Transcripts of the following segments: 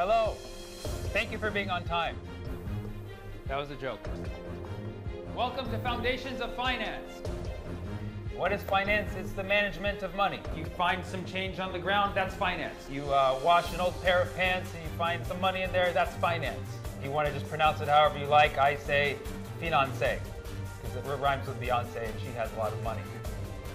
Hello. Thank you for being on time. That was a joke. Welcome to Foundations of Finance. What is finance? It's the management of money. You find some change on the ground, that's finance. You uh, wash an old pair of pants and you find some money in there, that's finance. If you want to just pronounce it however you like, I say finance, because it rhymes with Beyonce and she has a lot of money.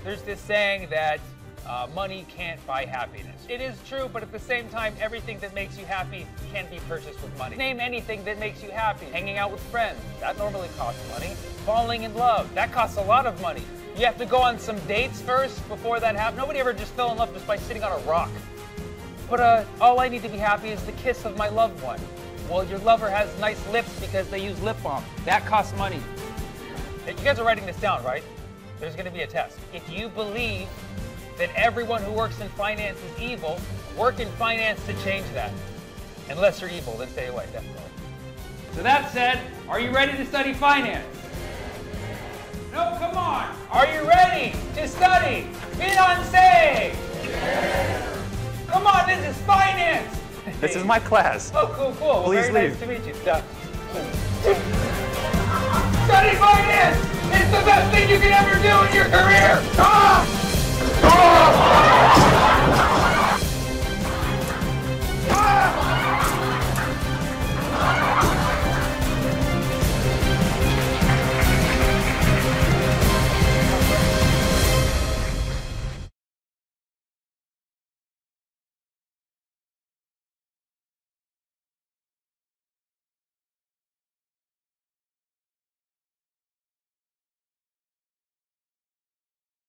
There's this saying that uh, money can't buy happiness. It is true, but at the same time, everything that makes you happy can be purchased with money. Name anything that makes you happy. Hanging out with friends, that normally costs money. Falling in love, that costs a lot of money. You have to go on some dates first before that happens. Nobody ever just fell in love just by sitting on a rock. But uh, all I need to be happy is the kiss of my loved one. Well, your lover has nice lips because they use lip balm. That costs money. You guys are writing this down, right? There's going to be a test. If you believe that everyone who works in finance is evil, work in finance to change that. Unless you're evil, then stay away, definitely. So that said, are you ready to study finance? No, come on. Are you ready to study Finance? Come on, this is finance. This is my class. Oh, cool, cool. Well, Please very leave. nice to meet you. Yeah. Study finance! It's the best thing you can ever do in your career!